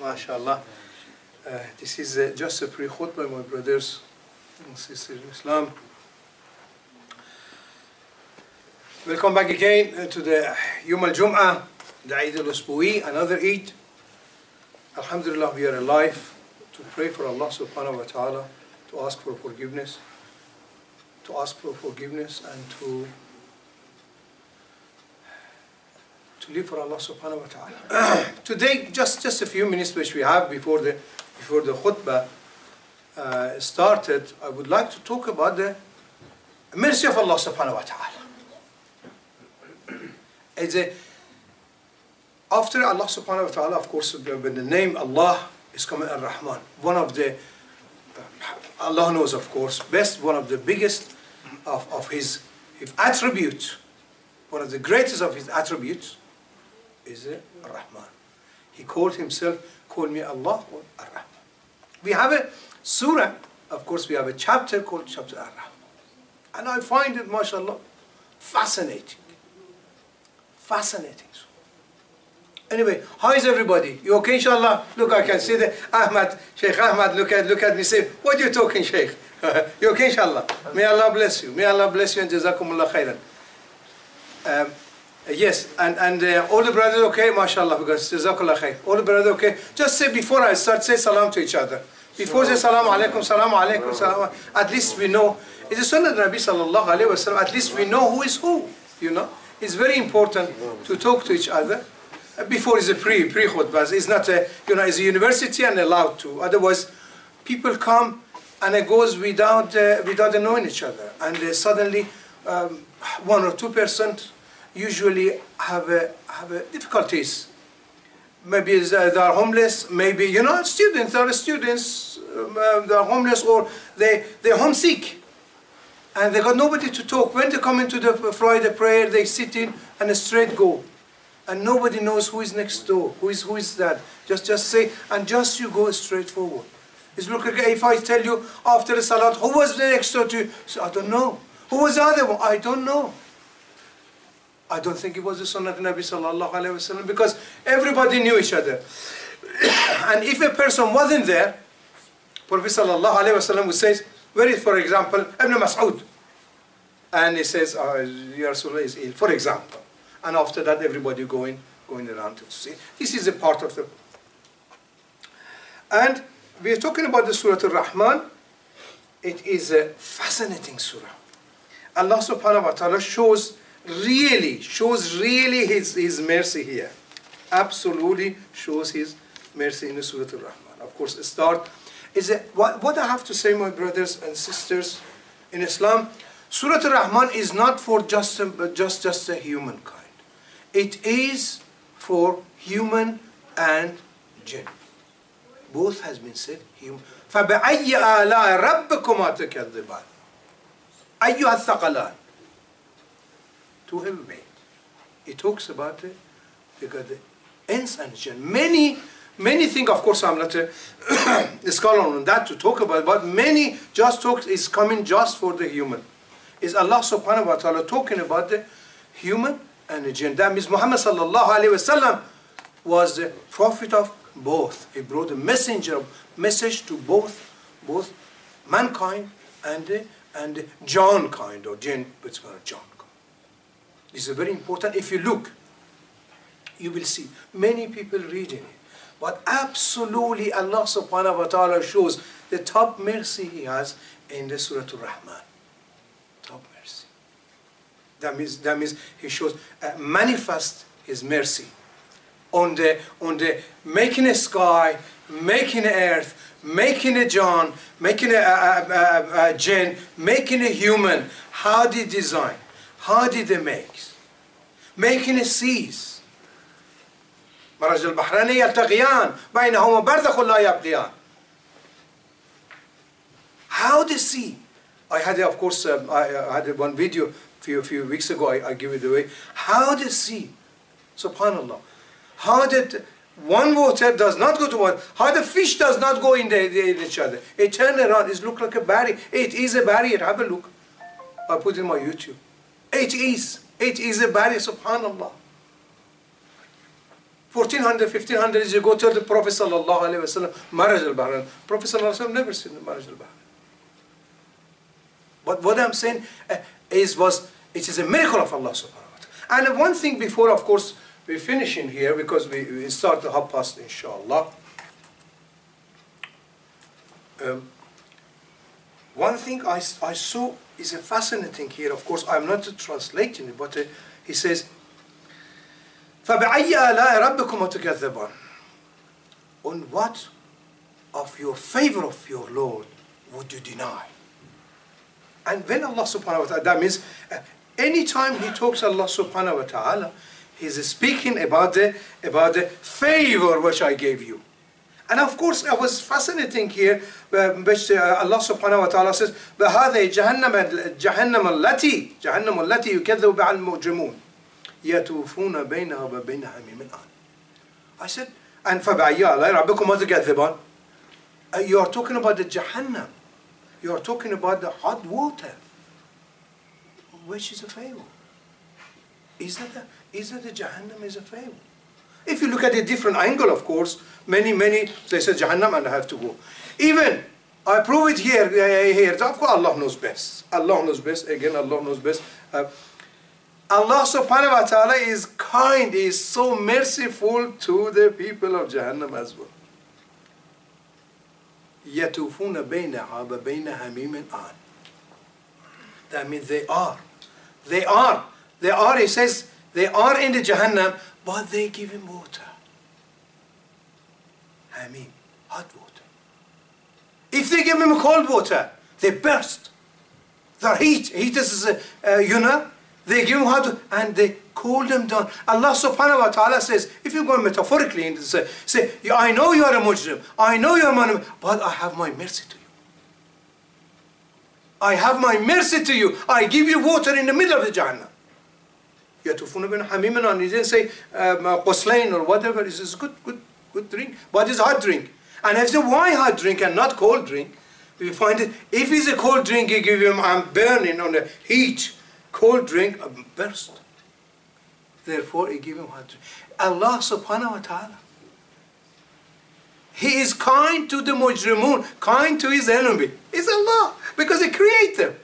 MashaAllah. Uh, this is uh, just a pre-khutbah, my brothers and sisters in Islam. Welcome back again uh, to the Yom al-Jum'ah, the Eid al-Usbu'i, another Eid. Alhamdulillah, we are alive to pray for Allah subhanahu wa ta'ala, to ask for forgiveness, to ask for forgiveness and to to live for Allah subhanahu wa ta'ala. Today, just, just a few minutes which we have before the, before the khutbah uh, started, I would like to talk about the mercy of Allah subhanahu wa ta'ala. It's a, after Allah subhanahu wa ta'ala, of course, when the name Allah is coming Ar-Rahman, one of the, Allah knows of course, best, one of the biggest of, of his, his attributes, one of the greatest of his attributes is Ar-Rahman. He called himself, call me Allah or Ar-Rahman. We have a surah, of course we have a chapter called chapter Ar-Rahman. And I find it, mashallah, fascinating. Fascinating. Anyway, how is everybody? You okay, inshallah? Look, I can see the Ahmad, Sheikh Ahmad, look at, look at me, say, what are you talking, Sheikh? you okay, inshallah? May Allah bless you. May Allah bless you and jazakumullah khairan. Um, yes, and, and uh, all the brothers okay, mashallah, because jazakallah khair. All the brothers okay. Just say before I start, say salam to each other. Before say salam alaikum, salam alaikum, salam. At least we know. It's a sunnah Nabi sallallahu alayhi wa sallam. At least we know who is who, you know. It's very important to talk to each other. Before is a pre pre khutbah. It's not a you know it's a university and allowed to. Otherwise, people come and it goes without uh, without knowing each other, and uh, suddenly um, one or two percent usually have have difficulties. Maybe they are homeless. Maybe you know students. They are students. Um, uh, they are homeless or they they homesick, and they got nobody to talk. When they come into the Friday prayer, they sit in and straight go and nobody knows who is next door, who is who is that. Just just say, and just you go straight forward. It's look like if I tell you after the salat, who was the next door to you? So I don't know. Who was the other one? I don't know. I don't think it was the Sunnah of Nabi sallallahu wasallam because everybody knew each other. and if a person wasn't there, Prophet sallallahu alayhi wasallam would say, where is, for example, Ibn Mas'ud? And he says, oh, Ya Rasulullah is ill, for example and after that everybody going going around to see. This is a part of the and we are talking about the Surah Al-Rahman. It is a fascinating surah. Allah subhanahu wa ta'ala shows really, shows really his, his mercy here. Absolutely shows his mercy in the Surah Al-Rahman. Of course, start is a, what, what I have to say, my brothers and sisters in Islam, Surah Al-Rahman is not for just a, just, just a humankind. It is for human and jinn. Both has been said. Human. فبأي آلاء ربكما تكذبان أيها الثقلان to him made. It talks about the, because ins and jinn. Many, many think, of course I'm not a, a scholar on that to talk about, but many just talk is coming just for the human. Is Allah subhanahu wa ta'ala talking about the human and the jinn. That means Muhammad sallallahu alayhi wasallam was the prophet of both. He brought a messenger, message to both, both mankind and and John kind or jinn, but it's called John. This is very important. If you look, you will see many people reading it. But absolutely Allah subhanahu wa ta'ala shows the top mercy He has in the Surah Al-Rahman. Top mercy. That means, that means He shows, uh, manifest His mercy on the, on the making a sky, making a earth, making a John, making a, a, a, a jinn, making a human. How did design? How did they make? Making a seas. مرج البحرين يلتقيان بينهما برزخ لا يبغيان How the sea? I had, of course, um, I, I had one video a few, few weeks ago, I, I give it away. How the sea? Subhanallah. How did one water does not go to one, how the fish does not go in, the, in each other. It turn around, it look like a barrier. It is a barrier, have a look. I put it in my YouTube. It is. It is a barrier, subhanallah. 1400, 1500 years ago, tell the Prophet sallallahu alaihi wasallam, Maraj al-Bahrain. Prophet sallallahu alaihi wasallam never seen the Maraj al-Bahrain. But what I'm saying uh, is, was, it is a miracle of Allah subhanahu wa ta'ala. And one thing before, of course, we finish in here, because we, we start the half past, inshallah. Um, one thing I, I saw is a fascinating here. Of course, I'm not translating it, but uh, he says, فَبِعَيِّ آلَاءِ رَبِّكُمْ وَتُكَذِّبَانِ On what of your favor of your Lord would you deny? And when Allah subhanahu wa ta'ala, that means uh, anytime he talks Allah subhanahu wa ta'ala, he's speaking about the, about the favor which I gave you. And of course, I was fascinating here, uh, which uh, Allah subhanahu wa ta'ala says, فَهَذَا جَهَنَّمَ جَهَنَّمَ الَّتِي جَهَنَّمَ الَّتِي يُكَذِّبُ بَعَ الْمُجْرِمُونَ يَتُوفُونَ بَيْنَهَا وَبَيْنَ حَمِيمٍ آن I said, and فَبَعِيَّ عَلَيْ رَبِّكُمْ وَتُكَذِّبَانِ uh, You are talking about the Jahannam. You are talking about the hot water, which is a favor. Is that a, is that the Jahannam is a favor? If you look at a different angle, of course, many, many, they say Jahannam and I have to go. Even, I prove it here, uh, here. Of course, Allah knows best. Allah knows best. Again, Allah knows best. Uh, Allah subhanahu wa ta'ala is kind, is so merciful to the people of Jahannam as well. يَتُوفُونَ بَيْنَهَا وَبَيْنَ حَمِيمٍ آن That means they are. They are. They are, he says, they are in the Jahannam, but they give him water. I mean, hot water. If they give him cold water, they burst. Their heat, heat is, uh, uh, you know, they give him hot and they cool them down. Allah subhanahu wa ta'ala says, if you go metaphorically into say, say, I know you are a Muslim, I know you are a mujrim, but I have my mercy to you. I have my mercy to you. I give you water in the middle of the Jahannam. You have to Yatufun bin Hamiman on. He didn't say um, uh, or whatever. He says, good, good, good drink. But it's hot drink. And I said, why hot drink and not cold drink? We find it, if it's a cold drink, you give him, I'm burning on the heat. Cold drink, I'm burst. Therefore, he give him hot drink. Allah subhanahu wa ta'ala. He is kind to the mujrimun, kind to his enemy. It's Allah, because he created them.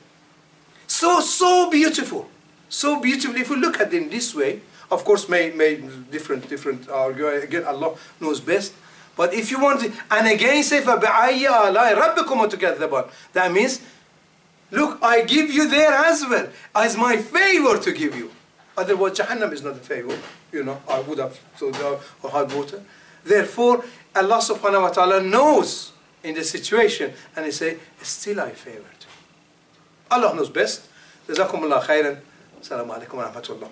So, so beautiful so beautifully. If we look at them this way, of course, may, may different, different argue. Again, Allah knows best. But if you want to, and again say, فَبِعَيَّ آلَاءِ رَبِّكُمْ تُكَذَّبَانِ That means, look, I give you there as well, as my favor to give you. Otherwise, Jahannam is not a favor. You know, I would have told you, or hot water. Therefore, Allah subhanahu wa ta'ala knows in the situation, and He say, still I favored. Allah knows best. جزاكم الله خيرا السلام عليكم ورحمة الله.